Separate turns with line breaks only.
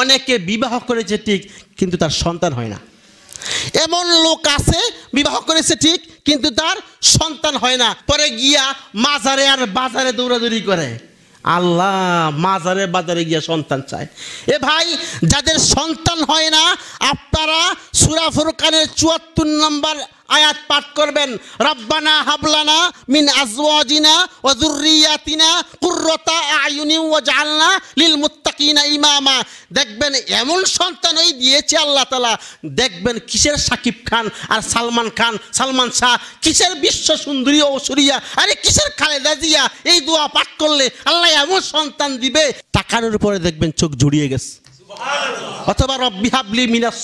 অনেকে বিবাহ করেছে ঠিক, কিন্তু তার সন্তান হয় না। এমন লোক আছে, বিবাহ করেছে ঠিক, কিন্তু তার সন্তান হয় না। পরে গিয়া মাজারে আর বাজারে দৌড়াদৌড়ি করে। আল্লাহ, মাজারে বাজারে গিয়া সন্তান চায়। এ ভাই, যাদের সন্তান হয় না, আপনারা সুরা ফুরকানের চুয়াত্তর নম্বর আয়াত পাঠ করবেন। রব্বানা হাবলানা মিন আজওয়াজিনা ওয়া যুররিয়াতিনা কুররাতা আয়ুনি ওয়াজআলনা লিল মুত্তাকিনা ইমামা? দেখবেন এমন সন্তান ওই দিয়েছে আল্লাহ তালা দেখবেন কিসের সাকিব খান আর সালমান খান, সালমান শাহ, কিসের বিশ্ব সুন্দরী ও সুরিয়া আরে কিসের খালেদা জিয়া? এই দোয়া পাঠ করলে আল্লাহ এমন সন্তান দিবে। টাকার উপরে দেখবেন চোখ জুড়িয়ে গেছে। অথবা রব্বি হাবলি মিনাস